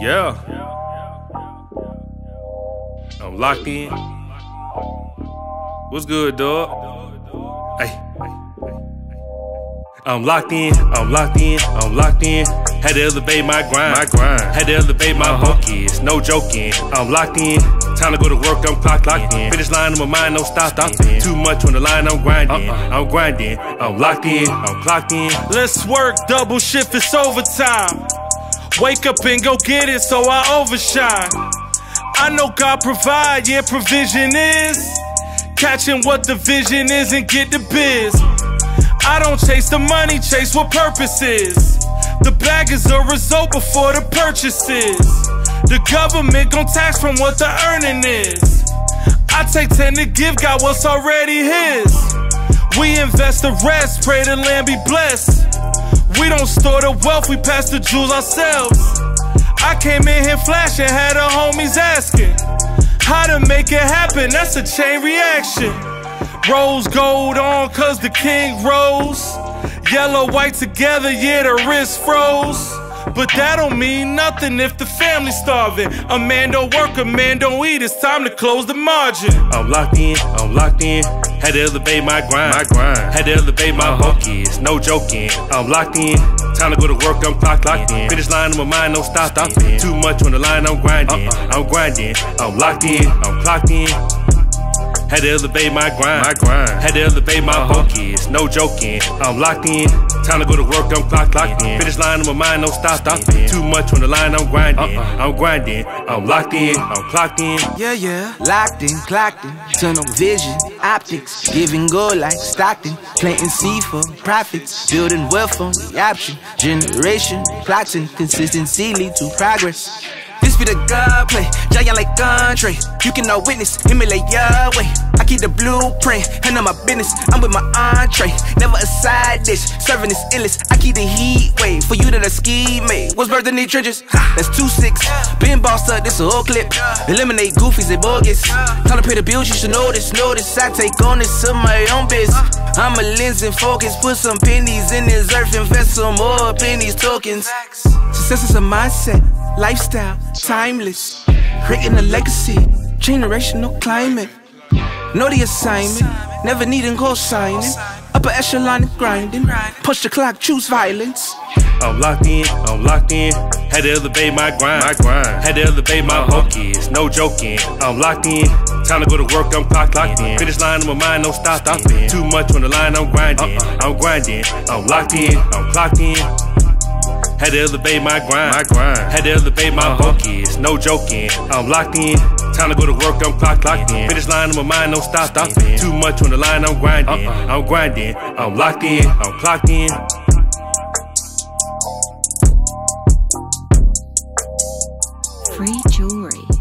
Yeah. I'm locked in. What's good, dog? Hey. I'm locked in, I'm locked in, I'm locked in. Had to elevate my grind, my grind. Had to elevate my uh-huh. focus, no joking. I'm locked in. Time to go to work, I'm clocked, locked in. Finish line on my mind, no stop, stop. Too much on the line, I'm grinding. Uh-uh. I'm grinding, I'm locked in, I'm clocked in. Let's work, double shift, it's overtime. Wake up and go get it, so I overshine. I know God provide, yeah, provision is catching what the vision is and get the biz. I don't chase the money, chase what purpose is. The bag is a result before the purchases. is. The government gon' tax from what the earning is. I take 10 to give God what's already his. We invest the rest, pray the land be blessed. We don't store the wealth, we pass the jewels ourselves. I came in here flashing, had the homies asking how to make it happen. That's a chain reaction. Rose gold on, cause the king rose. Yellow, white together, yeah, the wrist froze. But that don't mean nothing if the family's starving. A man don't work, a man don't eat. It's time to close the margin. I'm locked in, I'm locked in. Had to elevate my grind, my grind. Had to elevate my focus, no joking. I'm locked in. Time to go to work, I'm clocked, locked in. Finish line on my mind, no stop, stop. Too much on the line, I'm grinding. Uh-uh. I'm grinding. I'm locked in, I'm clocked in. Had to elevate my grind, my grind. Had to elevate my uh-huh. focus, no joking. I'm locked in. Time to go to work, I'm clocked, locked in. Finish line in my mind, no stop, stop. Too much on the line, I'm grinding. Uh-uh. I'm grinding. I'm locked in, I'm clocked in. Yeah, yeah. Locked in, clocked in. Tunnel vision, optics. Giving gold like Stockton. Planting seed for profits. Building wealth on the option. Generation, plotting. Consistency lead to progress. Be the God play, giant like country. You can no witness, emulate Yahweh. I keep the blueprint, handle my business. I'm with my entree, never a side dish. Serving is endless. I keep the heat wave for you that are ski made. What's birth in these trenches? That's two six. Been bossed up, this a whole clip. Eliminate goofies, they bogus. Time to pay the bills, you should know this. Notice I take on this to my own business. I'm a lens and focus, put some pennies in this earth, invest some more pennies tokens. Success is a mindset lifestyle, timeless. Creating a legacy, generational climate. Know the assignment, never needing co-signing. Upper echelon grinding, push the clock, choose violence. I'm locked in, I'm locked in. Had to elevate my grind, my grind. Had to elevate my focus, no joking. I'm locked in. Time to go to work, I'm clocked, locked in. Finish line in my mind, no stop, stop. Too much on the line, I'm grinding. Uh-uh. I'm grinding. I'm locked in, I'm clocked in. Had to elevate my grind, my grind. Had to elevate my uh-huh. focus, no joking. I'm locked in. Time to go to work, I'm clocked, locked in. Finish line on my mind, no stop, stop. Too much on the line, I'm grinding. Uh-uh. I'm grinding. I'm locked in, I'm clocked in. Free jewelry.